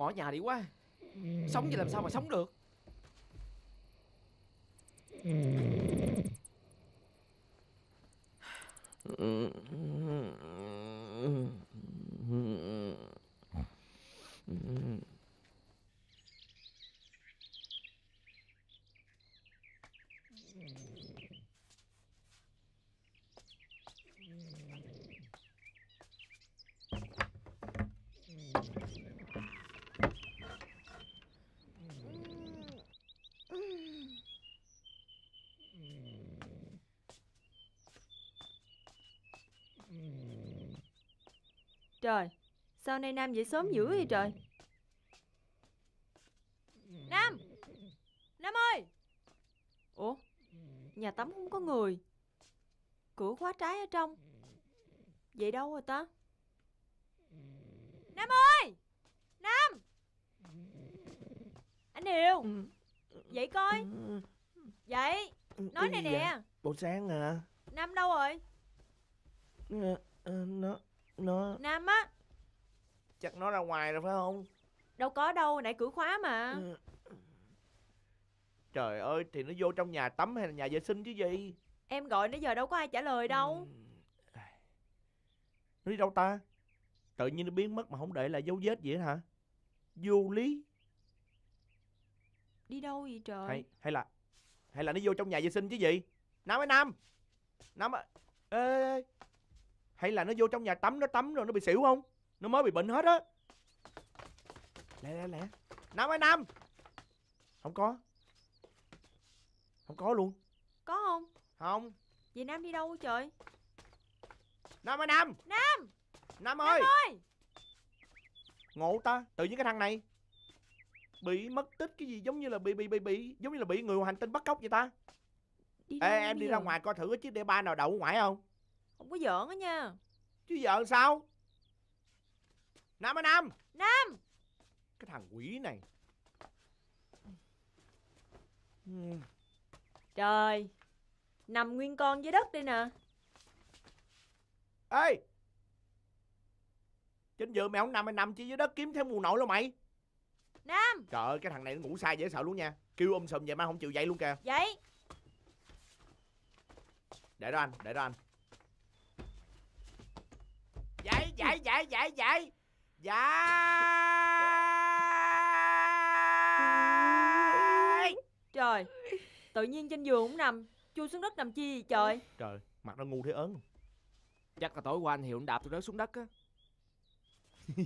bỏ nhà đi quá. Sống vậy làm sao mà sống được? Trời Sao nay Nam dậy sớm dữ vậy trời? Nam! Nam ơi! Ủa? Nhà tắm không có người. Cửa khóa trái ở trong. Vậy đâu rồi ta? Nam ơi! Nam! Anh Điều Dậy coi. Dậy Nói này nè. vậy? Bộ sáng à Nam đâu rồi? Ờ, ờ, Nó Nó Nam á. Chắc nó ra ngoài rồi phải không? Đâu có đâu Nãy cửa khóa mà. Ừ. Trời ơi thì nó vô trong nhà tắm hay là nhà vệ sinh chứ gì? Em gọi nãy giờ đâu có ai trả lời đâu. Nó đi đâu ta? Tự nhiên nó biến mất mà không để lại dấu vết gì hết hả? Vô lý. Đi đâu vậy trời? Hay hay là hay là nó vô trong nhà vệ sinh chứ gì? Nam ơi Nam. Nam ơi ê, ê, ê. Hay là nó vô trong nhà tắm nó tắm rồi nó bị xỉu không? Nó mới bị bệnh hết á. Lẹ lẹ lẹ. Nam ơi Nam. Không có. Không có luôn. Có không? Không. Vậy Nam đi đâu trời? Nam ơi Nam. Nam! Nam ơi Nam ơi. ngộ ta tự nhiên cái thằng này bị mất tích cái gì giống như là bị bị bị bị giống như là bị người ngoài hành tinh bắt cóc vậy ta? Đi ê em đi giờ? ra ngoài coi thử cái chiếc đê ba nào đậu ngoài không Không có giỡn á nha. Chứ giờ sao? Nam ơi Nam. Nam! Cái thằng quỷ này. Ừ. Trời Nằm nguyên con dưới đất đây nè. Ê! Trên giường mày không nằm mày nằm chỉ dưới đất kiếm thêm mùa nổi luôn mày. Nam! Trời ơi cái thằng này nó ngủ sai dễ sợ luôn nha. Kêu um sùm vậy mà không chịu dậy luôn kìa. Dậy. Để đó anh để đó anh dậy dậy dậy dậy dậy dậy Trời Tự nhiên trên giường cũng nằm Chui xuống đất nằm chi vậy trời? Trời mặt nó ngu thế ớn. Chắc là tối qua anh Hiệu anh đạp tôi rớt xuống đất á.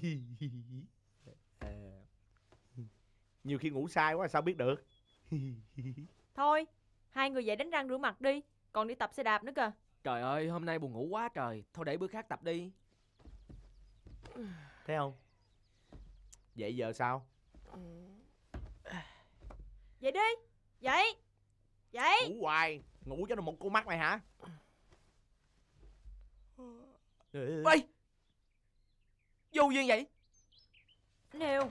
Nhiều khi ngủ sai quá sao biết được? Thôi Hai người dậy đánh răng rửa mặt đi Còn đi tập xe đạp nữa kìa. Trời ơi hôm nay buồn ngủ quá trời. Thôi để bữa khác tập đi thấy không? Vậy giờ sao? Dậy đi. Dậy Dậy ngủ hoài. Ngủ cho nó một cô mắt mày hả? Ê. Vô duyên vậy? Hiếu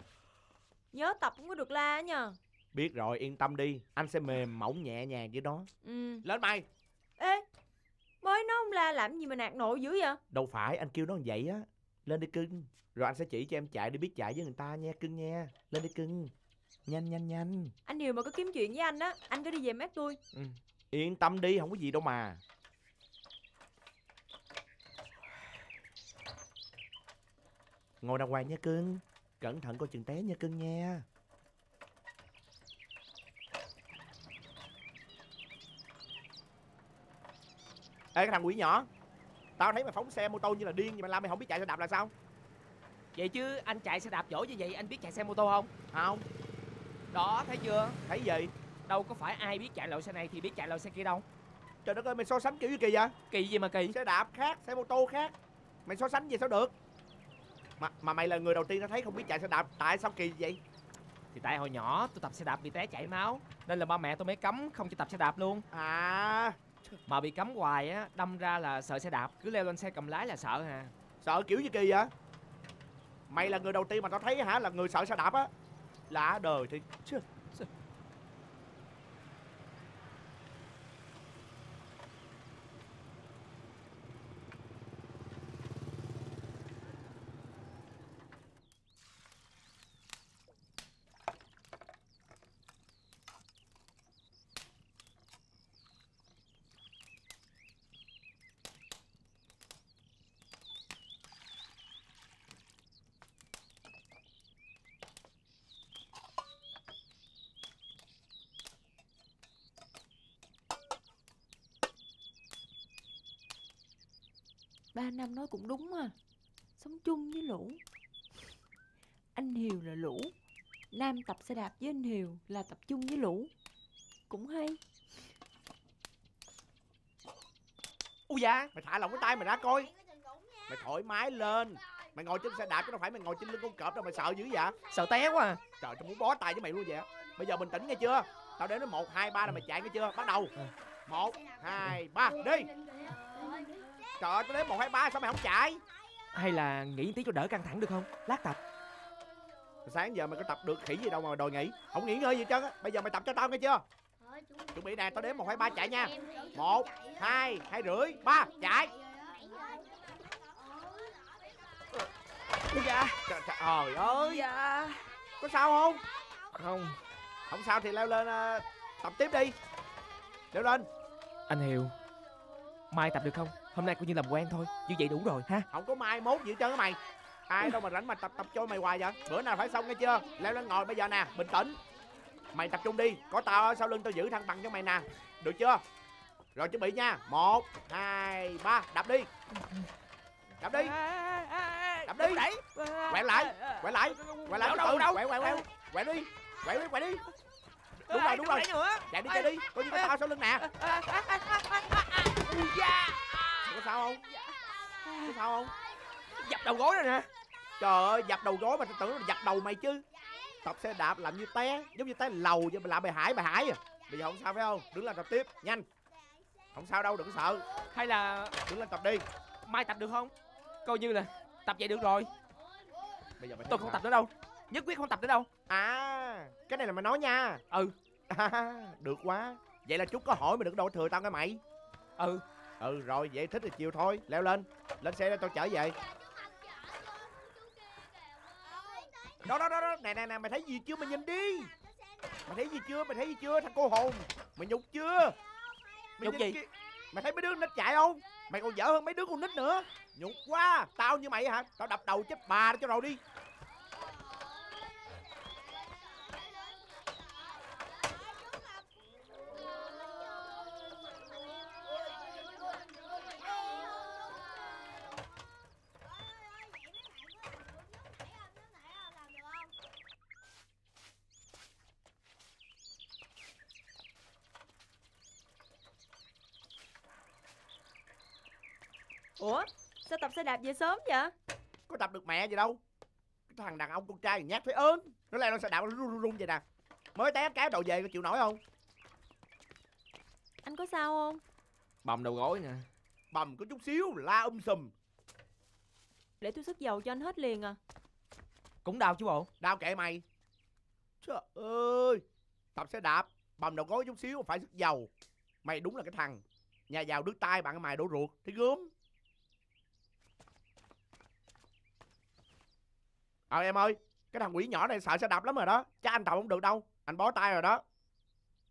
Nhớ tập không có được la á nha biết rồi yên tâm đi. Anh sẽ mềm mỏng nhẹ nhàng với đó Ừ. Lên mày. Ê Mới nó không la làm gì mà nạt nộ dữ vậy? Đâu phải anh kêu nó như vậy á lên đi cưng. Rồi anh sẽ chỉ cho em chạy đi biết chạy với người ta nha cưng nha. Lên đi cưng. Nhanh nhanh nhanh. Anh Điều mà có kiếm chuyện với anh á Anh cứ đi về mát tôi. Ừ. Yên tâm đi không có gì đâu mà. Ngồi đàng hoàng nha cưng. Cẩn thận coi chừng té nha cưng nha. Ê cái thằng quỷ nhỏ Tao thấy mày phóng xe mô tô như là điên Nhưng mà làm mày không biết chạy xe đạp là sao? Vậy chứ anh chạy xe đạp giỏi như vậy anh biết chạy xe mô tô không? Không. Đó thấy chưa? Thấy gì? Đâu có phải ai biết chạy loại xe này thì biết chạy loại xe kia đâu. Trời đất ơi mày so sánh kiểu gì kỳ vậy? Kỳ gì mà kỳ? Xe đạp khác Xe mô tô khác. Mày so sánh gì sao được? Mà, mà mày là người đầu tiên tao thấy không biết chạy xe đạp Tại sao kỳ vậy? Thì tại hồi nhỏ tôi tập xe đạp bị té chảy máu Nên là ba mẹ tôi mới cấm không cho tập xe đạp luôn. À mà bị cấm hoài á, Đâm ra là sợ xe đạp. Cứ leo lên xe cầm lái là sợ hà Sợ kiểu gì kỳ vậy? Mày là người đầu tiên mà tao thấy hả, Là người sợ xe đạp á. Lạ đời thì chứ. Ba năm nói cũng đúng à. Sống chung với lũ. Anh Hiều là lũ. Nam tập xe đạp với anh Hiều Là tập chung với lũ. Cũng hay. Ui da Mày thả lỏng cái tay mày ra coi. Mày thoải mái lên. Mày ngồi trên xe đạp chứ đâu phải mày ngồi trên lưng con cọp đâu mày sợ dữ vậy? Sợ té quá à. Trời tao muốn bó tay với mày luôn vậy. Bây giờ bình tĩnh nghe chưa? Tao đếm đến một hai ba là mày chạy nghe chưa? Bắt đầu. Một hai ba đi Trời ơi tao đếm một hai ba sao mày không chạy? Hay là nghỉ tí cho đỡ căng thẳng được không? Lát tập. Sáng giờ mày có tập được khỉ gì đâu mà đòi nghỉ. Không nghỉ ngơi gì hết trơn á. Bây giờ mày tập cho tao nghe chưa? Chuẩn bị nè tao đếm một hai ba chạy nha. Một hai hai rưỡi ba chạy. Ui da. Trời, trời ơi. Da. Có sao không? Không. Không sao thì leo lên ờ, tập tiếp đi. Leo lên. Anh Hiều Mai tập được không Hôm nay coi như làm quen thôi Như vậy đủ rồi ha Không có mai mốt gì hết trơn á mày Ai đâu mà rảnh mà tập tập cho mày hoài vậy Bữa nào phải xong nghe chưa Leo lên ngồi bây giờ nè Bình tĩnh Mày tập trung đi Có tao ở sau lưng tao giữ thăng bằng cho mày nè Được chưa Rồi chuẩn bị nha một hai ba Đập đi Đập đi Đập đi Đẩy Quẹo lại Quẹo lại Quẹo lại Đâu, đâu. Quẹo quẹo quẹo Quẹo đi Quẹo đi quẹo đi Đúng rồi đúng rồi Chạy đi chạy đi Coi như có tao sau lưng nè sao không? Có sao không? Dập đầu gối rồi nè. Trời ơi, dập đầu gối mà tao tưởng là dập đầu mày chứ. Tập xe đạp làm như té Giống như té lầu vậy mà làm mày hải mày hải à. Bây giờ không sao phải không? Đứng lên tập tiếp, nhanh. Không sao đâu, đừng sợ. Hay là Đứng lên tập đi. mai tập được không? Coi như là tập vậy được rồi. Bây giờ mày Tôi không tập nữa đâu. Nhất quyết không tập nữa đâu. À, cái này là mày nói nha. Ừ. À, Được quá. Vậy là chút có hỏi mà đừng đổ thừa tao nghe mày. Ừ Ừ rồi, vậy thích thì chiều thôi. Leo lên. Lên xe để tao chở về. Đó đó đó, đó. Nè nè nè, mày thấy gì chưa? Mày nhìn đi. Mày thấy gì chưa, mày thấy gì chưa? Thằng cô hồn. Mày nhục chưa? Mày Nhục gì? kia- Mày thấy mấy đứa nít chạy không? Mày còn dở hơn mấy đứa con nít nữa. Nhục quá. Tao như mày hả? Tao đập đầu chết bà cho rồi đi Ủa sao đạp về sớm vậy? Có tập được mẹ gì đâu. Cái thằng đàn ông con trai nhát thấy ớn. Nó leo lên xe đạp nó run run vậy nè. Mới té cái đầu về có chịu nổi không? Anh có sao không? Bầm đầu gối nè. Bầm có chút xíu la um sùm. Để tôi sức dầu cho anh hết liền à. Cũng đau chứ bộ. Đau kệ mày. Trời ơi. Tập xe đạp Bầm đầu gối chút xíu phải sức dầu. Mày đúng là cái thằng. Nhà giàu đứt tay bạn mày đổ ruột Thấy gớm Ờ em ơi Cái thằng quỷ nhỏ này sợ xe đạp lắm rồi đó. Chắc anh tập không được đâu. Anh bó tay rồi đó.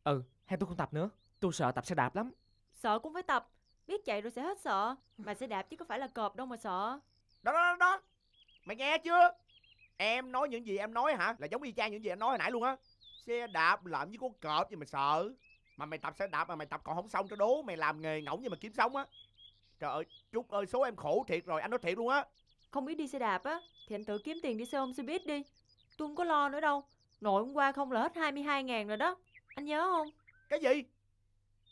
Ừ hay tôi không tập nữa. Tôi sợ tập xe đạp lắm. Sợ cũng phải tập. Biết chạy rồi sẽ hết sợ. Mà xe đạp chứ có phải là cọp đâu mà sợ. Đó đó đó, đó. Mày nghe chưa? Em nói những gì em nói hả? Là giống y chang những gì em nói hồi nãy luôn á. Xe đạp làm với con cọp gì mà sợ. Mà mày tập xe đạp mà mày tập còn không xong cho đố. Mày làm nghề ngỗng gì mà kiếm sống á. Trời ơi Trúc ơi số em khổ thiệt rồi. Anh nói thiệt luôn á. Không biết đi xe đạp á Thì anh tự kiếm tiền đi xe ôm xe buýt đi. Tôi không có lo nữa đâu. Nội hôm qua không là hết 22 ngàn rồi đó. Anh nhớ không? Cái gì?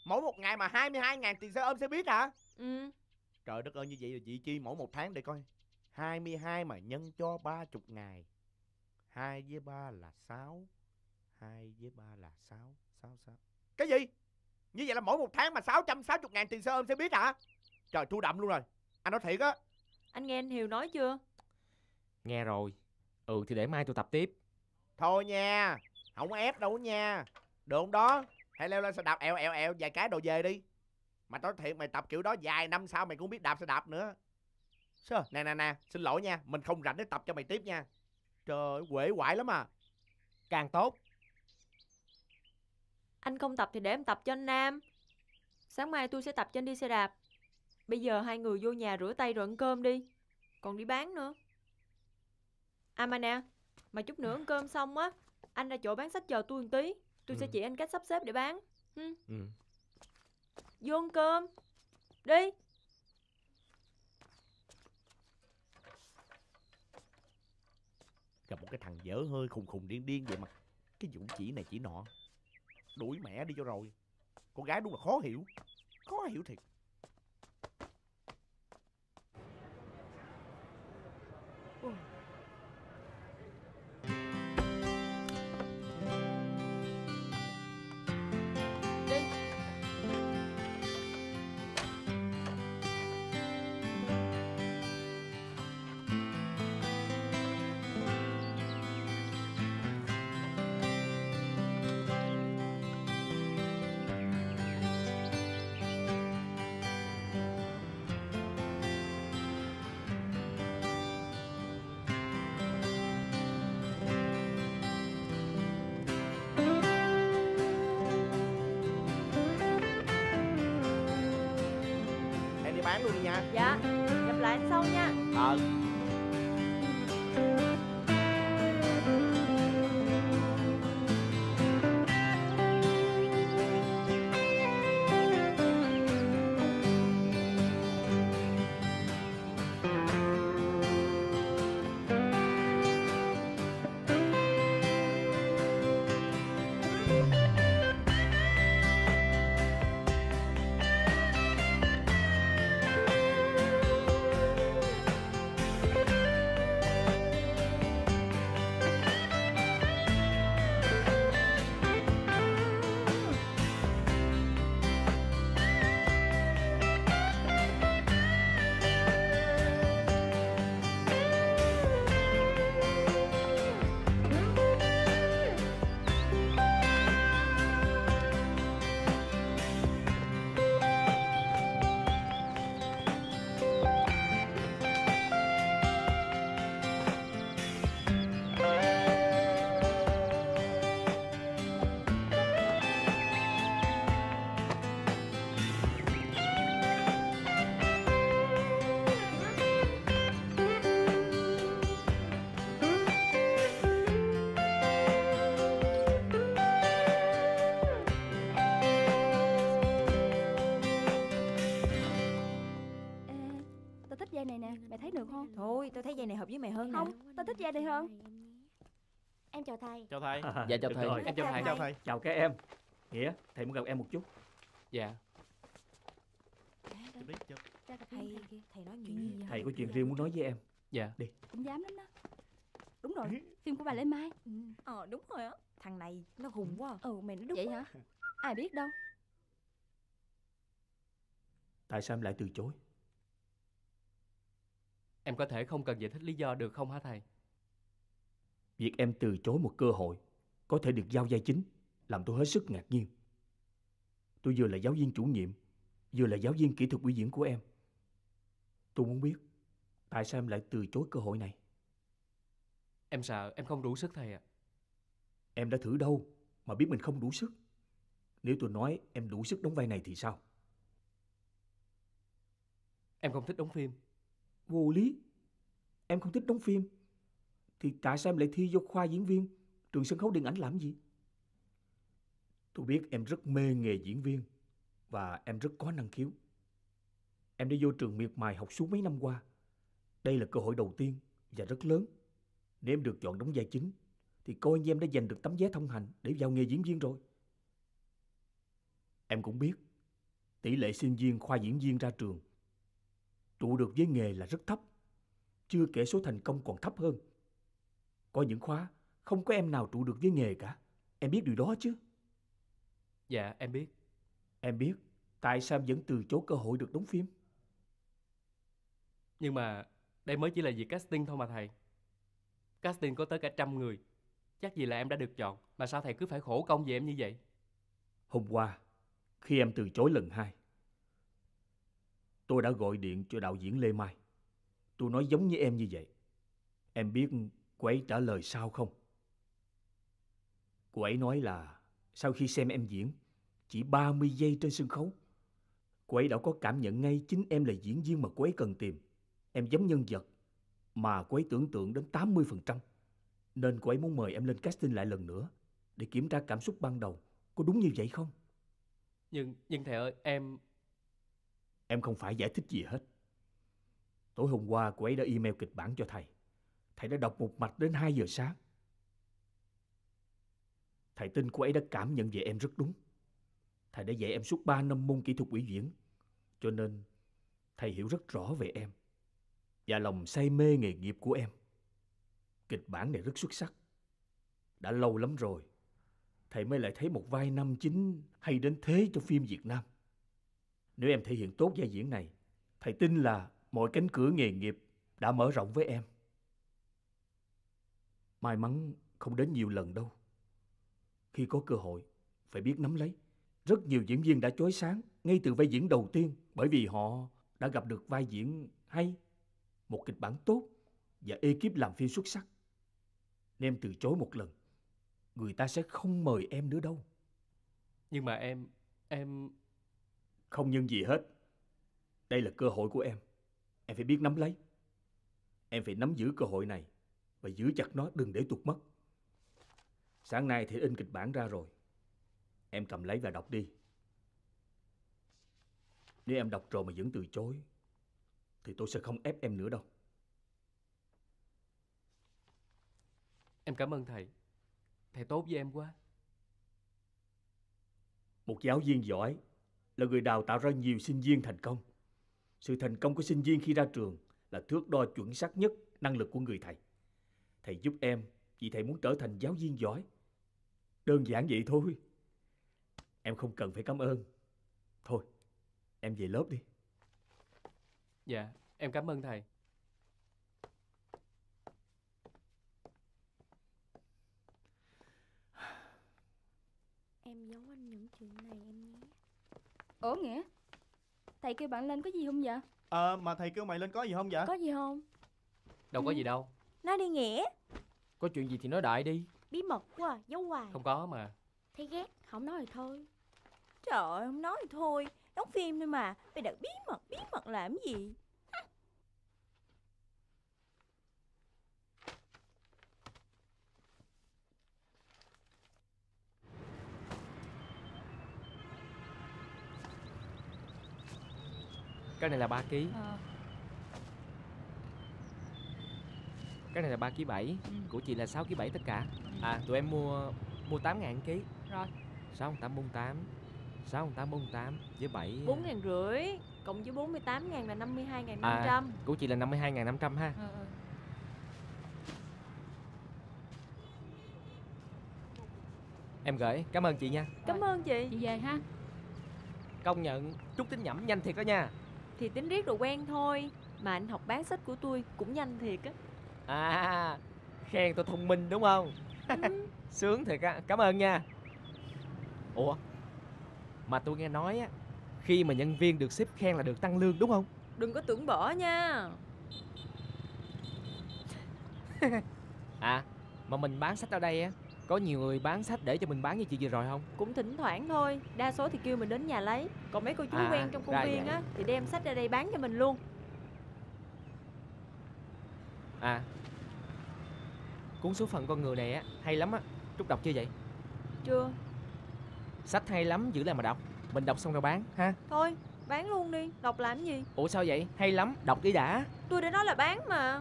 Mỗi một ngày mà 22 ngàn tiền xe ôm xe buýt hả? Ừ. Trời đất ơi như vậy là chị chi mỗi một tháng để coi. 22 mà nhân cho 30 ngày. 2 với 3 là 6 2 với 3 là 6 6 6 Cái gì? Như vậy là mỗi một tháng mà 660 ngàn tiền xe ôm xe buýt hả? Trời thua đậm luôn rồi. Anh nói thiệt á. Anh nghe anh Hiếu nói chưa Nghe rồi. Ừ thì để mai tôi tập tiếp. Thôi nha Không ép đâu nha. Được không đó? Hãy leo lên xe đạp eo eo eo vài cái đồ về đi. Mà nói thiệt mày tập kiểu đó vài năm sau mày cũng biết đạp xe đạp nữa. Sao? Nè nè nè Xin lỗi nha Mình không rảnh để tập cho mày tiếp nha. Trời ơi quể quại lắm à. Càng tốt. Anh không tập thì để em tập cho anh Nam. Sáng mai tôi sẽ tập cho anh đi xe đạp. Bây giờ hai người vô nhà rửa tay rồi ăn cơm đi. Còn đi bán nữa À mà nè Mà chút nữa ăn cơm xong á Anh ra chỗ bán sách chờ tôi một tí Tôi sẽ Ừ. chỉ anh cách sắp xếp để bán. Ừ. Vô ăn cơm. Đi. Gặp một cái thằng dở hơi khùng khùng điên điên vậy mà Cái vụ chỉ này chỉ nọ Đuổi mẹ đi cho rồi. Con gái đúng là khó hiểu Khó hiểu thiệt. Đi bán luôn đi nha. Dạ Gặp lại anh sau nha. Ờ. Ê, được không? Thôi tao thấy dây này hợp với mày hơn nè Không, tao thích dây này hơn. Em chào thầy. Chào thầy Dạ chào thầy rồi. Em chào thầy Chào thầy Chào các em Nghĩa, thầy muốn gặp em một chút Dạ Chụp đi, chụp. Thầy thầy. nói Chuyện nhiều gì vậy? Thầy có chuyện riêng muốn nói với em Dạ Cũng dám lắm đó. Đúng rồi, phim của bà Lê Mai. Ờ đúng rồi á Thằng này nó hùng quá à. Ừ, mày nói đúng Vậy hả? Ai biết đâu. Tại sao em lại từ chối Em có thể không cần giải thích lý do được không hả thầy? Việc em từ chối một cơ hội Có thể được giao vai chính Làm tôi hết sức ngạc nhiên Tôi vừa là giáo viên chủ nhiệm Vừa là giáo viên kỹ thuật biểu diễn của em Tôi muốn biết Tại sao em lại từ chối cơ hội này Em sợ em không đủ sức thầy ạ. Em đã thử đâu mà biết mình không đủ sức. Nếu tôi nói em đủ sức đóng vai này thì sao? Em không thích đóng phim. Vô lý. Em không thích đóng phim. Thì tại sao em lại thi vô khoa diễn viên, trường sân khấu điện ảnh làm gì? Tôi biết em rất mê nghề diễn viên và em rất có năng khiếu. Em đã vô trường miệt mài học suốt mấy năm qua. Đây là cơ hội đầu tiên và rất lớn. Nếu em được chọn đóng vai chính thì coi như em đã giành được tấm vé thông hành để vào nghề diễn viên rồi. Em cũng biết tỷ lệ sinh viên khoa diễn viên ra trường trụ được với nghề là rất thấp. Chưa kể số thành công còn thấp hơn. Có những khóa không có em nào trụ được với nghề cả. Em biết điều đó chứ? Dạ em biết. Em biết tại sao em vẫn từ chối cơ hội được đóng phim. Nhưng mà đây mới chỉ là việc casting thôi mà thầy. Casting có tới cả trăm người. Chắc gì là em đã được chọn. Mà sao thầy cứ phải khổ công về em như vậy? Hôm qua, khi em từ chối lần hai, tôi đã gọi điện cho đạo diễn Lê Mai. Tôi nói giống như em như vậy. Em biết cô ấy trả lời sao không? Cô ấy nói là sau khi xem em diễn, chỉ 30 giây trên sân khấu, cô ấy đã có cảm nhận ngay chính em là diễn viên mà cô ấy cần tìm. Em giống nhân vật mà cô ấy tưởng tượng đến 80%. Nên cô ấy muốn mời em lên casting lại lần nữa để kiểm tra cảm xúc ban đầu. Có đúng như vậy không? Nhưng nhưng thầy ơi, em Em không phải giải thích gì hết. Tối hôm qua cô ấy đã email kịch bản cho thầy. Thầy đã đọc một mạch đến 2 giờ sáng. Thầy tin cô ấy đã cảm nhận về em rất đúng. Thầy đã dạy em suốt 3 năm môn kỹ thuật biểu diễn. Cho nên thầy hiểu rất rõ về em. Và lòng say mê nghề nghiệp của em. Kịch bản này rất xuất sắc. Đã lâu lắm rồi. Thầy mới lại thấy một vai nam chính hay đến thế cho phim Việt Nam. Nếu em thể hiện tốt vai diễn này, thầy tin là mọi cánh cửa nghề nghiệp đã mở rộng với em. May mắn không đến nhiều lần đâu. Khi có cơ hội, phải biết nắm lấy. Rất nhiều diễn viên đã chói sáng ngay từ vai diễn đầu tiên bởi vì họ đã gặp được vai diễn hay, một kịch bản tốt và ekip làm phim xuất sắc. Nên em từ chối một lần, người ta sẽ không mời em nữa đâu. nhưng mà em em không nhân gì hết. Đây là cơ hội của em. Em phải biết nắm lấy. Em phải nắm giữ cơ hội này và giữ chặt nó đừng để tụt mất. Sáng nay thì in kịch bản ra rồi. Em cầm lấy và đọc đi. Nếu em đọc rồi mà vẫn từ chối thì tôi sẽ không ép em nữa đâu. em cảm ơn thầy. Thầy tốt với em quá. Một giáo viên giỏi là người đào tạo ra nhiều sinh viên thành công. Sự thành công của sinh viên khi ra trường là thước đo chuẩn xác nhất năng lực của người thầy. Thầy giúp em vì thầy muốn trở thành giáo viên giỏi. Đơn giản vậy thôi. Em không cần phải cảm ơn. Thôi, em về lớp đi. Dạ, em cảm ơn thầy. Em giấu anh những chuyện này em nhé Ủa Nghĩa Thầy kêu bạn lên có gì không vậy? Ờ mà thầy kêu mày lên có gì không vậy? Có gì không? Đâu có gì đâu. Nói đi Nghĩa. Có chuyện gì thì nói đại đi. Bí mật quá à, giấu hoài. Không có mà. Thấy ghét không nói thì thôi. Trời ơi, không nói thì thôi. Đóng phim thôi mà. Phải đặt bí mật, bí mật làm gì Cái này là 3 kg Cái này là 3 kg 7 Của chị là 6 kg 7 tất cả. À tụi em mua mua 8 ngàn ký. Rồi. 6 8 48 6 8 48 với 7 4 ngàn rưỡi Cộng với 48 ngàn là 52 ngàn À. 500 Của chị là 52 ngàn 500 ha. Ờ, ờ. Em gửi. Cảm ơn chị nha. Cảm ơn chị. Chị về ha. Công nhận Trúc tính nhẩm nhanh thiệt đó nha Thì tính riết rồi quen thôi. Mà anh học bán sách của tôi cũng nhanh thiệt á. À Khen tôi thông minh đúng không? Sướng thiệt á. Cảm ơn nha. Ủa Mà tôi nghe nói á Khi mà nhân viên được xếp khen là được tăng lương đúng không? Đừng có tưởng bỏ nha. À mà mình bán sách ở đây á Có nhiều người bán sách để cho mình bán như chị vừa rồi không? Cũng thỉnh thoảng thôi. Đa số thì kêu mình đến nhà lấy. Còn mấy cô chú À, quen trong công viên á Thì đem sách ra đây bán cho mình luôn. À. Cuốn số phận con người này á Hay lắm á. Trúc đọc chưa vậy? Chưa. Sách hay lắm giữ lại mà đọc. Mình đọc xong rồi bán ha? Thôi bán luôn đi. Đọc làm gì? Ủa sao vậy? Hay lắm Đọc đi đã. Tôi đã nói là bán mà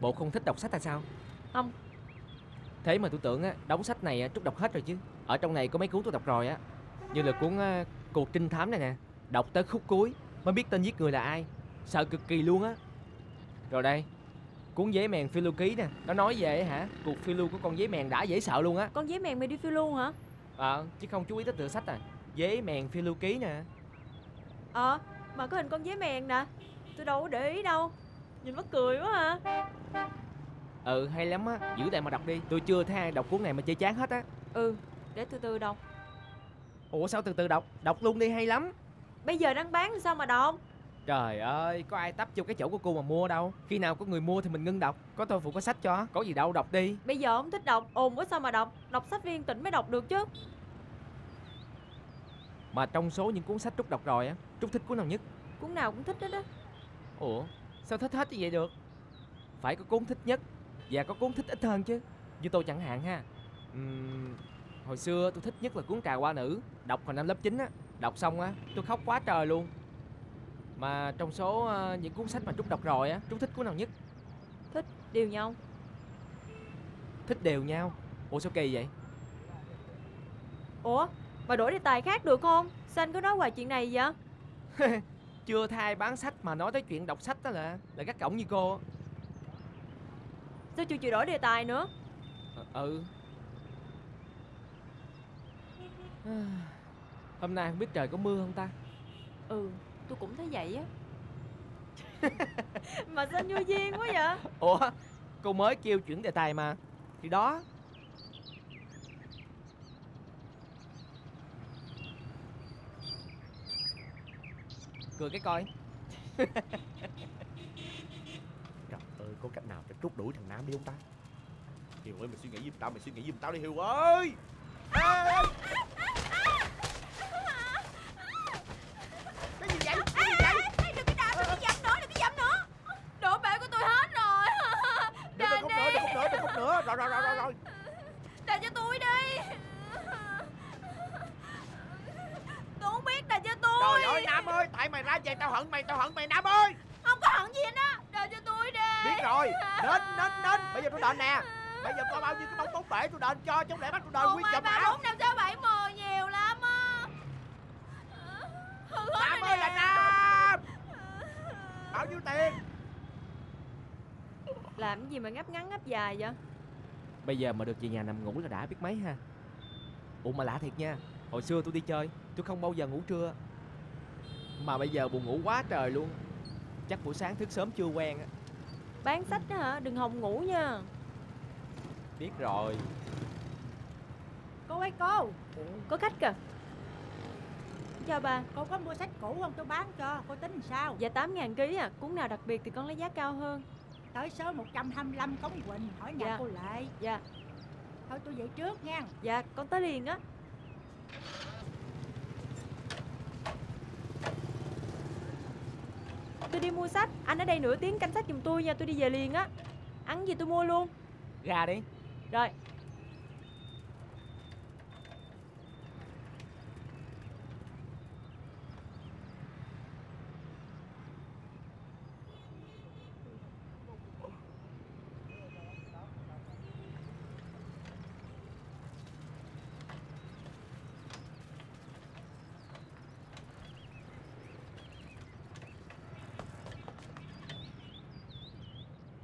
Bộ không thích đọc sách hay sao? Không. Thế mà tôi tưởng á Đóng sách này á, Trúc đọc hết rồi chứ. Ở trong này có mấy cuốn tôi đọc rồi á. Như là cuốn Cuộc trinh thám này nè Đọc tới khúc cuối Mới biết tên giết người là ai. Sợ cực kỳ luôn á. Rồi đây Cuốn giấy mèn phiêu lưu ký nè. Nó nói về hả Cuộc phiêu lưu của con giấy mèn đã dễ sợ luôn á. Con giấy mèn mày đi phiêu luôn hả? Ờ chứ không chú ý tới tựa sách à. Giấy mèn phiêu lưu ký nè. Ờ Mà có hình con giấy mèn nè. Tôi đâu có để ý đâu. Nhìn mắc cười quá hả Ừ hay lắm á. Giữ lại mà đọc đi. Tôi chưa thấy ai đọc cuốn này mà chơi chán hết á. Ừ Để từ từ đọc. Ủa sao từ từ đọc? Đọc luôn đi hay lắm. Bây giờ đang bán sao mà đọc? Trời ơi, có ai tấp vô cái chỗ của cô mà mua đâu. Khi nào có người mua thì mình ngưng đọc. Có tôi phụ có sách cho, có gì đâu đọc đi. Bây giờ không thích đọc Ồn quá sao mà đọc? Đọc sách viên tỉnh mới đọc được chứ. Mà trong số những cuốn sách Trúc đọc rồi á Trúc thích cuốn nào nhất? Cuốn nào cũng thích hết á. Ủa, sao thích hết như vậy được Phải có cuốn thích nhất Và có cuốn thích ít hơn chứ Như tôi chẳng hạn ha. Ừm, Hồi xưa tôi thích nhất là cuốn Trà Hoa Nữ Đọc hồi năm lớp 9 á Đọc xong á, tôi khóc quá trời luôn. Mà trong số ờ, những cuốn sách mà Trúc đọc rồi á Trúc thích cuốn nào nhất? Đều nhau. Thích đều nhau? Ủa sao kỳ vậy? Ủa Mà đổi đề tài khác được không? Sao anh cứ nói hoài chuyện này vậy? Chưa thay bán sách mà nói tới chuyện đọc sách đó là Là gắt cổng như cô Sao chưa chịu đổi đề tài nữa? Ờ, Ừ. Hôm nay không biết trời có mưa không ta? Ừ tôi cũng thấy vậy á. Mà sao như duyên quá vậy? Ủa Cô mới kêu chuyển đề tài mà. Thì đó. Cười cái coi có cách nào để trút đuổi thằng Nam đi không ta Hiếu ơi mày suy nghĩ giùm tao mày suy nghĩ giùm tao đi Hiếu ơi Ê, ê, ê. Gì mà ngáp ngắn ngáp dài vậy? Bây giờ mà được về nhà nằm ngủ là đã biết mấy ha. Ủa mà lạ thiệt nha Hồi xưa tôi đi chơi Tôi không bao giờ ngủ trưa. Mà bây giờ buồn ngủ quá trời luôn. Chắc buổi sáng thức sớm chưa quen á. Bán sách đó hả? Đừng hòng ngủ nha. Biết rồi. Cô ơi cô, Có khách kìa. Chào bà. Cô có mua sách cũ không? Tôi bán cho, cô tính làm sao? Dạ 8 ngàn ký à. Cuốn nào đặc biệt thì con lấy giá cao hơn Tới số 125 Cống Quỳnh, hỏi nhà Dạ. cô Lệ. Dạ. Thôi tôi về trước nha. Dạ con tới liền á. Tôi đi mua sách. Anh ở đây nửa tiếng canh sách giùm tôi nha Tôi đi về liền á. Ăn gì tôi mua luôn? Ra đi. Rồi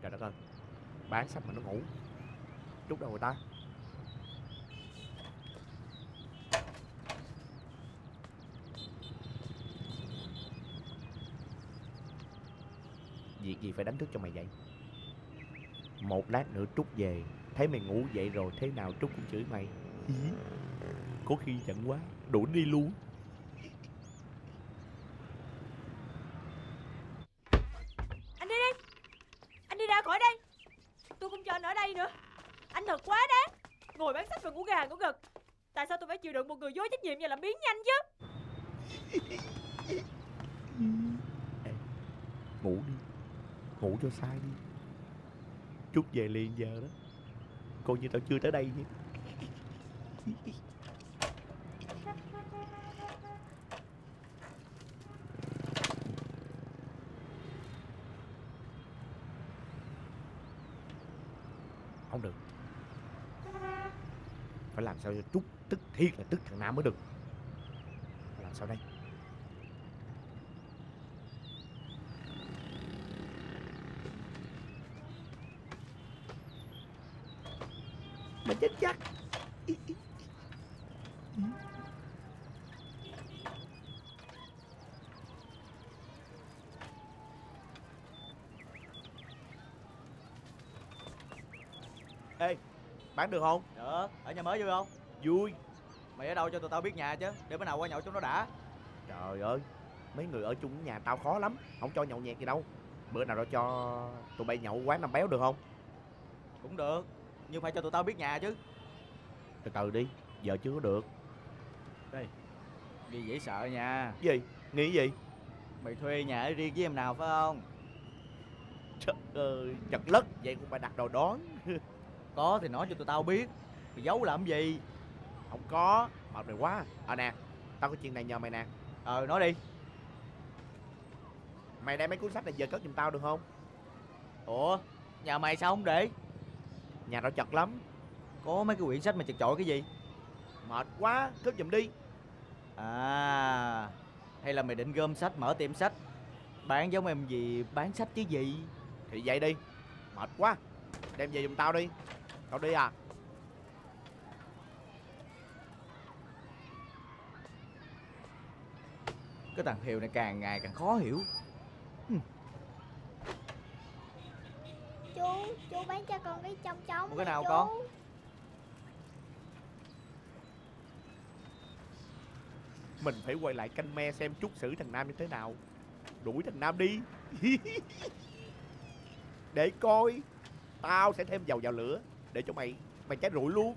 Trời đất ơi Bán sách mà nó ngủ. Trút đâu rồi ta. Việc gì phải đánh thức cho mày vậy? Một lát nữa Trúc về. Thấy mày ngủ dậy rồi Thế nào Trúc cũng chửi mày. Có khi giận quá Đuổi đi luôn gà ngủ gật Tại sao tôi phải chịu đựng một người dối trách nhiệm và làm biến nhanh chứ Ngủ đi Ngủ cho sai đi. Chút về liền giờ đó. Coi như tao chưa tới đây nhé. Không được. Phải làm sao cho Trúc tức, thiệt là tức thằng Nam mới được. Làm sao đây Mà chết chắc Ê, bán được không? Được, ở nhà mới vui không? Vui. Mày ở đâu cho tụi tao biết nhà chứ, để bữa nào qua nhậu chúng nó đã. Trời ơi Mấy người ở chung với nhà tao khó lắm. Không cho nhậu nhẹt gì đâu. Bữa nào đó cho tụi bay nhậu quán năm béo được không? Cũng được, nhưng phải cho tụi tao biết nhà chứ. Từ từ đi Giờ chưa có được Đi dễ sợ nha. Gì? Nghĩ gì? Mày thuê nhà ở riêng với em nào phải không? Trời ơi Chật lất. Vậy cũng phải đặt đồ đón Có thì nói cho tụi tao biết. Mày giấu làm gì? Không có Mệt mày quá. Ờ nè Tao có chuyện này nhờ mày nè. Ờ, nói đi. Mày đem mấy cuốn sách này về cất giùm tao được không? Ủa, nhà mày sao không để? Nhà tao chật lắm. Có mấy cái quyển sách mà chật chội cái gì? Mệt quá Cất giùm đi. À, hay là mày định gom sách mở tiệm sách Bán giống em gì bán sách chứ gì? Thì vậy đi. Mệt quá. Đem về giùm tao đi Tao đi à? Cái thằng Hiếu này càng ngày càng khó hiểu. Chú, chú bán cho con cái trong trống cái nào chú. con? Mình phải quay lại canh me xem chút xử thằng Nam như thế nào. Đuổi thằng Nam đi. Để coi Tao sẽ thêm dầu vào lửa để cho mày Mày cháy rụi luôn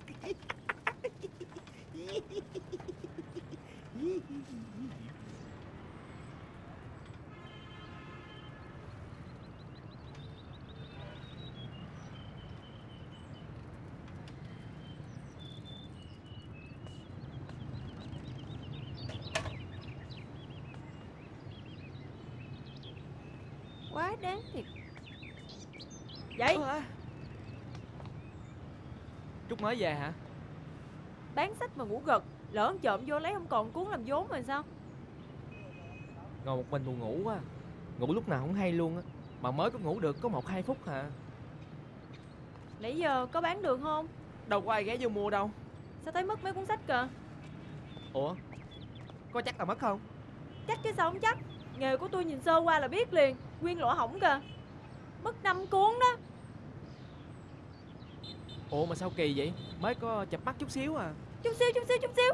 Quá đáng thiệt Vậy Trúc mới về hả? Bán sách mà ngủ gật Lỡ trộm vô lấy không còn cuốn làm vốn rồi sao? Ngồi một mình buồn ngủ quá Ngủ lúc nào không hay luôn á. Mà mới có ngủ được có một hai phút hả? Nãy giờ có bán được không? Đâu có ai ghé vô mua đâu. Sao thấy mất mấy cuốn sách kìa? Ủa? Có chắc là mất không? Chắc chứ sao không chắc? Nghề của tôi nhìn sơ qua là biết liền Nguyên lỗ hỏng kìa. Mất 5 cuốn đó Ủa mà sao kỳ vậy? Mới có chập mắt chút xíu à. Chút xíu chút xíu chút xíu.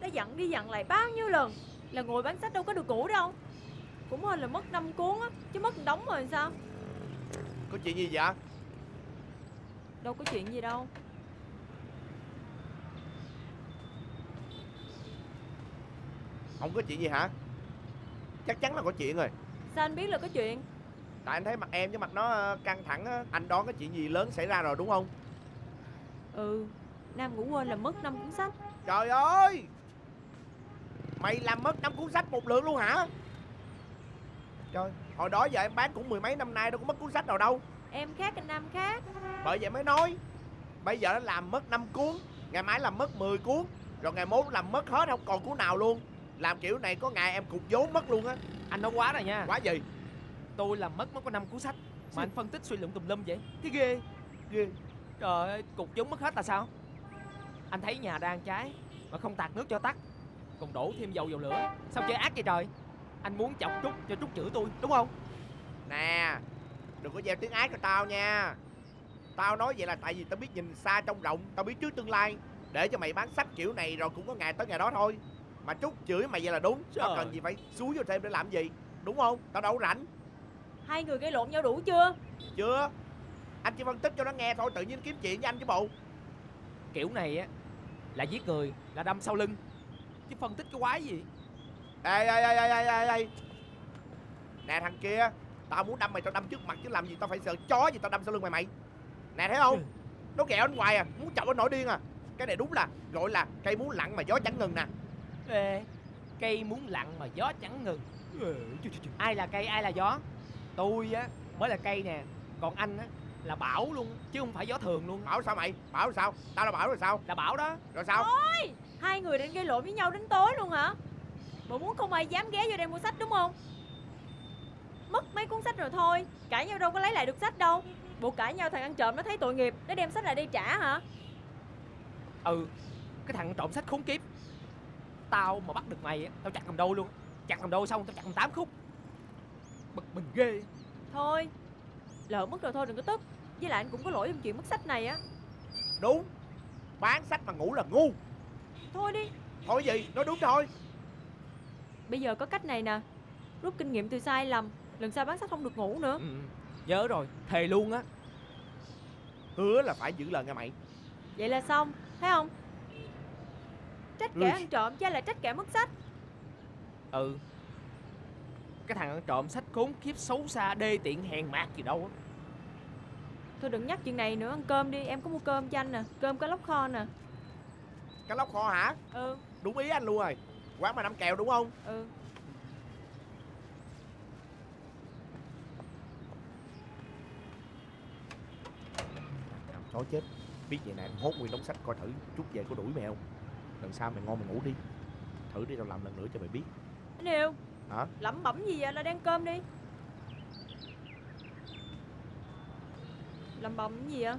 Đã dặn đi dặn lại bao nhiêu lần Là ngồi bán sách đâu có được ngủ đâu. Cũng hên là mất 5 cuốn á Chứ mất một đống rồi sao? Có chuyện gì vậy? Đâu có chuyện gì đâu. Không có chuyện gì hả? Chắc chắn là có chuyện rồi. Sao anh biết là có chuyện? Tại anh thấy mặt em với mặt nó ờ, căng thẳng á Anh đoán có chuyện gì lớn xảy ra rồi đúng không Ừ Nam ngủ quên là mất 5 cuốn sách. Trời ơi! Mày làm mất năm cuốn sách một lượt luôn hả? Trời Hồi đó giờ em bán cũng mười mấy năm nay đâu có mất cuốn sách nào đâu. Em khác anh Nam khác. Bởi vậy mới nói Bây giờ nó làm mất 5 cuốn Ngày mai làm mất 10 cuốn Rồi ngày mốt làm mất hết không còn cuốn nào luôn. Làm kiểu này có ngày em cục vốn mất luôn á. Anh nói quá rồi nha. Quá gì? Tôi làm mất mất có năm cuốn sách Mà anh phân tích suy luận tùm lum vậy. Thấy ghê. Ghê Trời ơi cục vốn mất hết là sao? Anh thấy nhà đang cháy Mà không tạt nước cho tắt. Còn đổ thêm dầu vào lửa. Sao chơi ác vậy trời? Anh muốn chọc Trúc cho Trúc chửi tôi đúng không? Nè Đừng có gieo tiếng ác cho tao nha. Tao nói vậy là tại vì tao biết nhìn xa trông rộng Tao biết trước tương lai. Để cho mày bán sách kiểu này rồi cũng có ngày tới ngày đó thôi. Mà Trúc chửi mày vậy là đúng. Tao Trời. cần gì phải xúi vô thêm để làm gì? Đúng không? Tao đâu rảnh. Hai người gây lộn nhau đủ chưa? Chưa Anh chỉ phân tích cho nó nghe thôi Tự nhiên kiếm chuyện với anh chứ bộ. Kiểu này á là giết người là đâm sau lưng. Chứ phân tích cái quái gì? Ê ê ê ê ê ê ê. Nè thằng kia tao muốn đâm mày tao đâm trước mặt chứ làm gì tao phải sợ chó gì tao đâm sau lưng mày mày. Nè thấy không? Nó ghẹo anh hoài à muốn chọc anh nổi điên à. Cái này đúng là gọi là cây muốn lặn mà gió chẳng ngừng nè. Ê, cây muốn lặn mà gió chẳng ngừng. Ai là cây ai là gió? Tôi á mới là cây nè. Còn anh á là bão luôn chứ không phải gió thường luôn. Bảo sao mày? Bảo sao? Tao là bảo rồi sao? Là bão đó. Rồi sao? Ôi Hai người định gây lộn với nhau đến tối luôn hả? Bộ muốn không ai dám ghé vô đây mua sách đúng không? Mất mấy cuốn sách rồi thôi Cãi nhau đâu có lấy lại được sách đâu. Bộ cãi nhau thằng ăn trộm nó thấy tội nghiệp Nó đem sách lại đây trả hả? Ừ cái thằng trộm sách khốn kiếp. Tao mà bắt được mày á tao chặt cầm đôi luôn. Chặt cầm đôi xong tao chặt cầm tám khúc. Bực mình ghê. Thôi Lỡ mất rồi thôi đừng có tức. Với lại anh cũng có lỗi trong chuyện mất sách này á. Đúng. Bán sách mà ngủ là ngu. Thôi đi. Thôi gì? Nói đúng thôi. Bây giờ có cách này nè. Rút kinh nghiệm từ sai lầm Lần sau bán sách không được ngủ nữa. Ừ, nhớ rồi thề luôn á. Hứa là phải giữ lời nghe mày. Vậy là xong Thấy không? Trách kẻ ăn trộm chứ là trách kẻ mất sách. Ừ cái thằng ăn trộm sách khốn kiếp xấu xa đê tiện hèn mạt gì đâu á. Thôi đừng nhắc chuyện này nữa Ăn cơm đi Em có mua cơm cho anh nè Cơm cá lóc kho nè. Cá lóc kho hả? Ừ. Đúng ý anh luôn rồi quán mà năm kèo đúng không? Ừ. Chó chết biết vậy nè em hốt nguyên đống sách coi thử chút về có đuổi mày không? Lần sau mày ngon mày ngủ đi thử đi tao làm lần nữa cho mày biết. Anh yêu hả? Lẩm bẩm gì vậy? Là đang cơm đi. Lẩm bẩm gì vậy?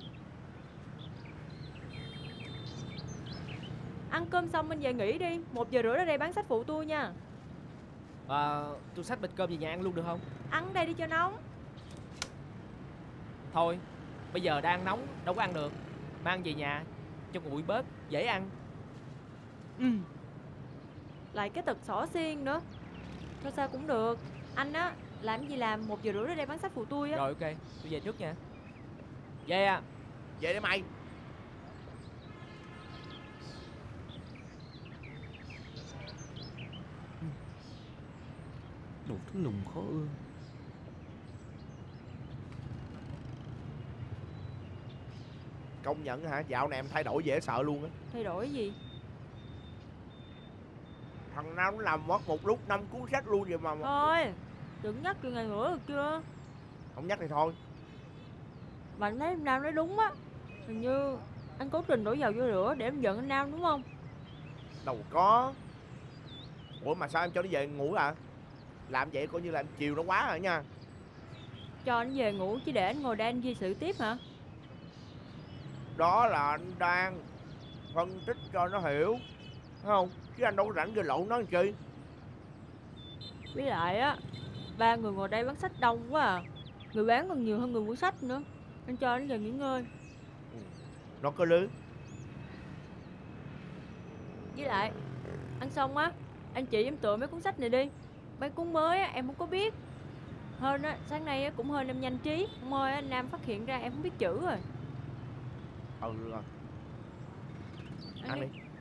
Ăn cơm xong anh về nghỉ đi. Một giờ rưỡi ra đây bán sách phụ tôi nha. À, tôi xách bịch cơm về nhà ăn luôn được không? Ăn ở đây đi cho nóng. Thôi bây giờ đang nóng đâu có ăn được. Mang về nhà cho nguội bớt dễ ăn. Ừ. Lại cái tật xỏ xiên nữa Thôi sao cũng được. Anh á Làm gì làm? Một giờ rưỡi ra đây bán sách phụ tôi á. Rồi ok. Tôi về trước nha. Về à. Về đi mày. Đồ thứ lùng khó ưa. Công nhận hả? Dạo này em thay đổi dễ sợ luôn á. Thay đổi gì thằng nào nó làm mất một lúc năm cuốn sách luôn vậy mà. Thôi Đừng nhắc chuyện này nữa được chưa? Không nhắc thì thôi. Mà anh thấy em Nam nói đúng á. Hình như anh cố tình đổ dầu vô lửa để em giận anh Nam đúng không? Đâu có. Ủa mà sao em cho nó về ngủ à? Làm vậy coi như là em chiều nó quá rồi nha. Cho anh về ngủ chứ để anh ngồi đây anh ghi sự tiếp hả? Đó là anh đang phân tích cho nó hiểu Thấy không chứ anh đâu có rảnh gây lộn nó làm chi? Với lại á Ba người ngồi đây bán sách đông quá à. Người bán còn nhiều hơn người mua sách nữa Anh cho anh về nghỉ ngơi. Nó có lứa Với lại Ăn xong á Anh chỉ em tựa mấy cuốn sách này đi. Mấy cuốn mới á em không có biết. Hơn á Sáng nay á cũng hơn em nhanh trí. Ơi anh Nam phát hiện ra em không biết chữ rồi. Ừ rồi. Ăn ăn đi. đi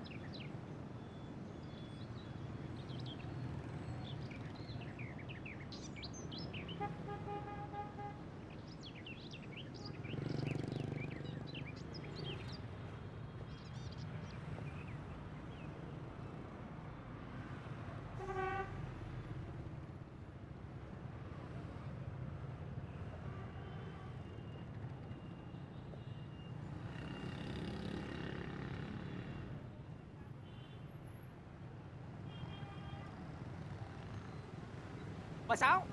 bà sáu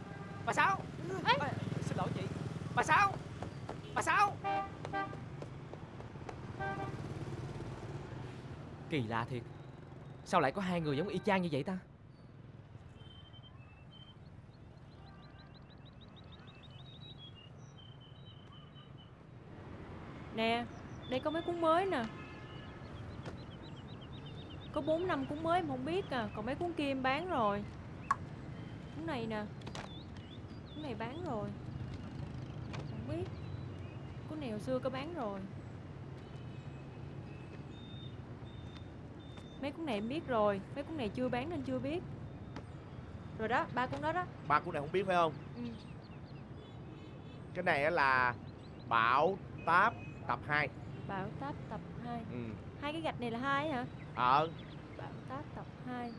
bà sáu. Bà, xin lỗi chị. Bà sáu bà sáu. Kỳ lạ thiệt. Sao lại có hai người giống y chang như vậy ta? Nè Đây có mấy cuốn mới nè. Có 4 năm cuốn mới em không biết à Còn mấy cuốn kia em bán rồi Cuốn này nè. Cuốn này bán rồi. Không biết. Cuốn này hồi xưa có bán rồi. Mấy cuốn này em biết rồi. Mấy cuốn này chưa bán nên chưa biết. Rồi đó, ba cuốn đó đó. Ba cuốn này không biết phải không? Ừ. cái này á là bảo táp tập 2 Bảo táp tập 2 ừ. Hai cái gạch này là hai hả? ờ. Bảo táp tập 2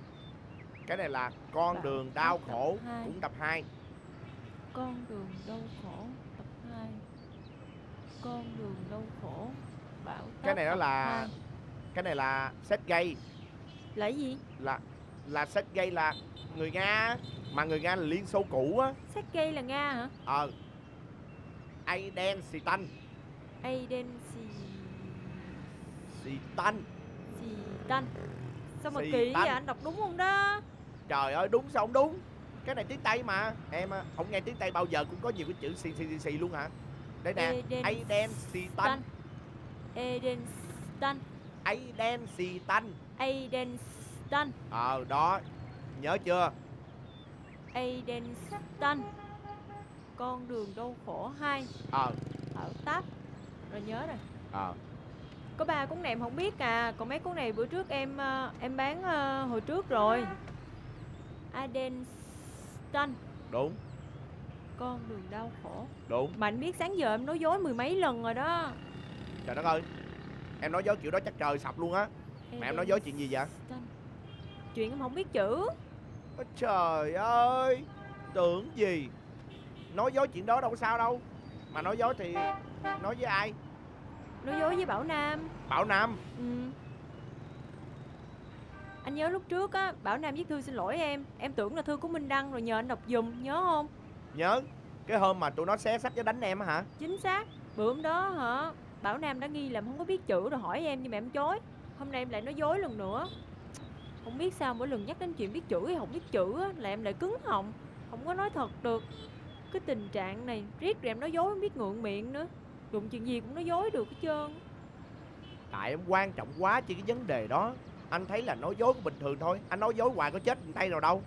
cái này là con Bảo đường đau tập khổ hai. cũng tập 2 Con đường đau khổ tập 2 Con đường đau khổ Bảo cái này tập là 2. cái này là set gay. Là gì? là là set gay là người nga mà người nga là liên xô cũ á. Sergei là Nga hả? ờ. Aiden Sitan Aiden Si... Sitan Sitan Sao mà Xì kỳ tanh. vậy? Anh? Đọc đúng không đó? trời ơi đúng sao không đúng? Cái này tiếng tây mà. Em á, không nghe tiếng tây bao giờ cũng có nhiều cái chữ xì xì xì, xì luôn hả? Đây nè Aiden Aiden Sitan Aiden Stan. Aiden Sitan Aiden Stan. Ờ đó. Nhớ chưa? Aiden Stan. Con đường đau khổ 2 ờ. Bảo táp. Rồi nhớ rồi. Ờ Có ba cuốn này em không biết à. Còn mấy cuốn này bữa trước em ờ, em bán ờ, hồi trước rồi. Aiden Stan đúng. Con đường đau khổ. Đúng. Mà anh biết sáng giờ em nói dối mười mấy lần rồi đó. Trời đất ơi. Em nói dối kiểu đó chắc trời sập luôn á. Mà em nói dối chuyện gì vậy. Chuyện em không biết chữ. Ôi trời ơi. Tưởng gì? Nói dối chuyện đó đâu có sao đâu. Mà nói dối thì nói với ai Nói dối với Bảo Nam. Bảo nam? Ừ. Anh nhớ lúc trước á, Bảo Nam viết thư xin lỗi em. Em tưởng là thư của Minh Đăng rồi nhờ anh đọc dùm, nhớ không? nhớ. Cái hôm mà tụi nó xé sách với đánh em á hả? Chính xác. Bữa hôm đó hả, Bảo Nam đã nghi là em không có biết chữ rồi hỏi em nhưng mà em chối. Hôm nay em lại nói dối lần nữa. Không biết sao mỗi lần nhắc đến chuyện biết chữ hay không biết chữ á, là em lại cứng họng Không có nói thật được. Cái tình trạng này riết rồi em nói dối không biết ngượng miệng nữa Đụng chuyện gì cũng nói dối được hết trơn. Tại em quan trọng quá chỉ cái vấn đề đó anh thấy là nói dối cũng bình thường thôi. Anh nói dối hoài có chết thằng tay nào đâu.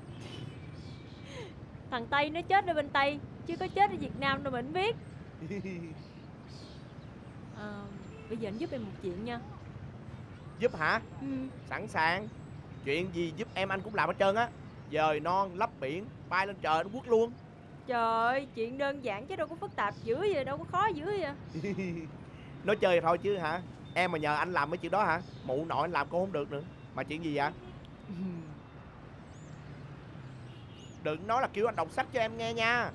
Thằng Tây nó chết ở bên Tây Chứ có chết ở Việt Nam đâu mà anh biết. Ờ, Bây giờ anh giúp em một chuyện nha. Giúp hả? Ừ. sẵn sàng. Chuyện gì giúp em anh cũng làm hết trơn á. Dời non lấp biển bay lên trời nó quất luôn Trời ơi, chuyện đơn giản chứ đâu có phức tạp dữ vậy, đâu có khó dữ vậy. Nói chơi thôi chứ hả? Em mà nhờ anh làm mấy chuyện đó hả? Mụ nội anh làm cũng không được nữa. Mà chuyện gì vậy? Đừng nói là kêu anh đọc sách cho em nghe nha.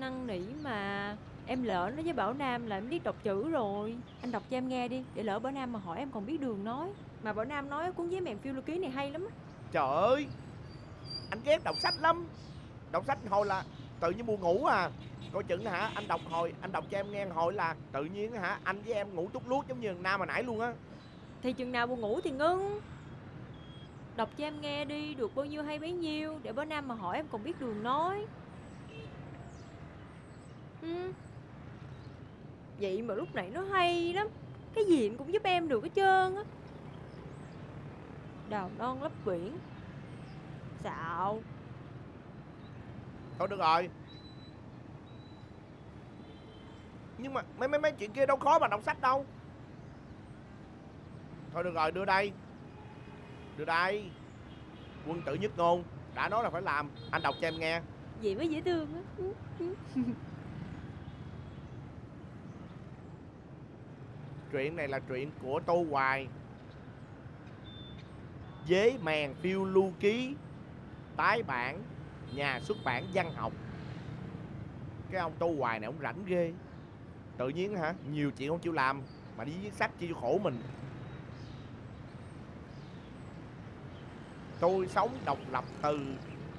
Năn nỉ mà. Em lỡ nói với Bảo Nam là em biết đọc chữ rồi. Anh đọc cho em nghe đi Để lỡ Bảo Nam mà hỏi em còn biết đường nói. Mà Bảo Nam nói cuốn giấy mèn phiêu lưu ký này hay lắm á. trời ơi! Anh ghét đọc sách lắm. Đọc sách hồi là tự nhiên buồn ngủ à. Coi chừng hả, anh đọc hồi, anh đọc cho em nghe hồi là tự nhiên hả, anh với em ngủ tút lút giống như nam hồi nãy luôn á. Thì chừng nào buồn ngủ thì ngưng. Đọc cho em nghe đi, Được bao nhiêu hay bấy nhiêu, Để bữa Nam mà hỏi em còn biết đường nói. Ừ. Vậy mà lúc nãy nó hay lắm, Cái gì cũng giúp em được hết trơn á. Đào non lấp biển. Xạo thôi được rồi. Nhưng mà mấy mấy mấy chuyện kia đâu khó mà đọc sách đâu. Thôi được rồi đưa đây. Đưa đây. Quân tử nhất ngôn đã nói là phải làm. Anh đọc cho em nghe. Vậy mới dễ thương á. Chuyện này là chuyện của tô hoài. Dế mèn phiêu lưu ký tái bản nhà xuất bản văn học. Cái ông tô hoài này ông rảnh ghê. Tự nhiên hả, nhiều chuyện không chịu làm mà đi viết sách chi cho khổ mình. Tôi sống độc lập từ,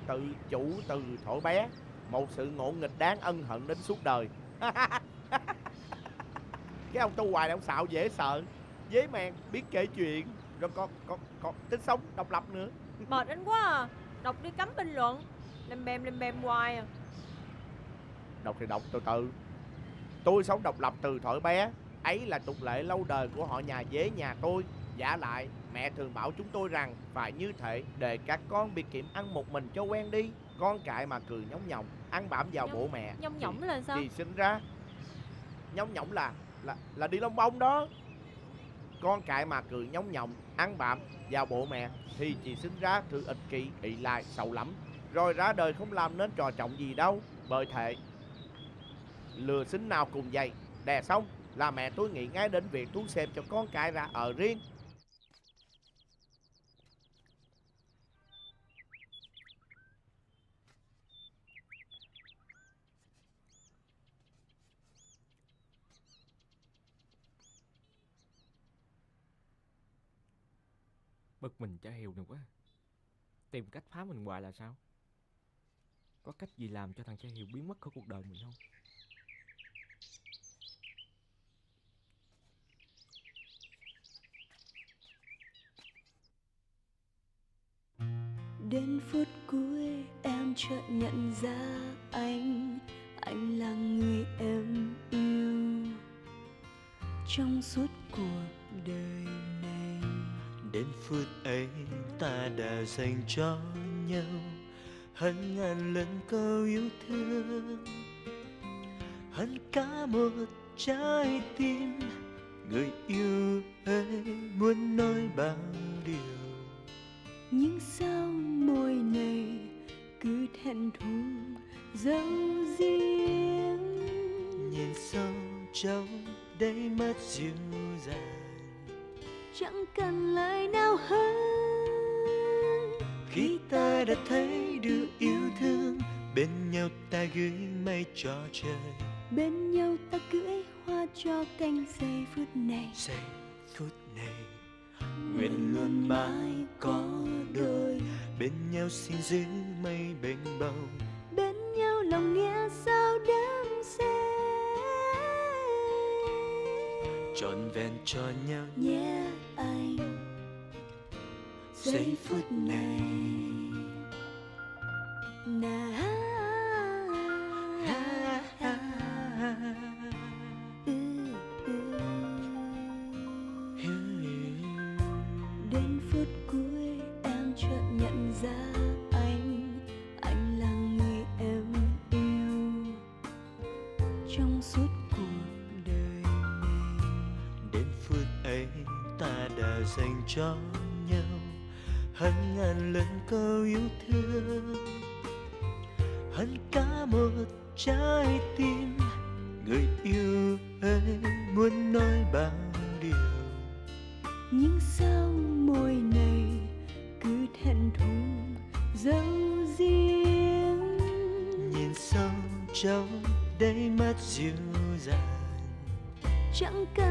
tự chủ từ thổi bé. Một sự ngộ nghịch đáng ân hận đến suốt đời. Cái ông tu hoài này ông xạo dễ sợ, dế mèn, biết kể chuyện, rồi còn còn còn tính sống độc lập nữa. Mệt anh quá à. Đọc đi cấm bình luận. Lem bem lem bem hoài à? Đọc thì đọc từ từ. Tôi sống độc lập từ thuở bé. Ấy là tục lệ lâu đời của họ nhà dế nhà tôi. Giả lại mẹ thường bảo chúng tôi rằng phải như thế để các con bị kiệm ăn một mình cho quen đi. Con cại mà cười nhóng nhọng ăn bám vào Nhóng- bộ mẹ. Nhông nhỏng là sao? thì sinh ra. Nhóng nhỏng là là là đi lông bông đó. Con cại mà cười nhóng nhọng ăn bạm vào bộ mẹ thì chỉ xứng ra thứ ích kỷ ị lại sầu lắm rồi ra đời không làm nên trò trọng gì đâu. Bởi thế, lừa xính nào cùng vậy. Đè xong, là mẹ tôi nghĩ ngay đến việc tôi xem cho con cái ra ở riêng. Bực mình chả hiểu được quá. Tìm cách phá mình hoài là sao? Có cách gì làm cho thằng cha hiểu biến mất khỏi cuộc đời mình không? Đến phút cuối em chợt nhận ra anh. Anh là người em yêu. Trong suốt cuộc đời này đến phút ấy ta đã dành cho nhau hơn ngàn lần câu yêu thương. Hơn cả một trái tim người yêu ơi muốn nói bao điều. Nhưng sao môi này cứ thẹn thùng giấu riêng. Nhìn sâu trong đáy mắt dịu dàng. Chẳng cần lời nào hơn khi ta đã thấy được yêu thương bên nhau ta gửi mây cho trời. Bên nhau ta cưỡi hoa cho canh giây phút này. Giây phút này nguyện luôn mãi có đôi. Bên nhau xin giữ mây bềnh bồng Bên nhau lòng nghĩa sao đắm say. Trọn vẹn cho nhau. Nhé anh giây phút này. Na Chẳng cần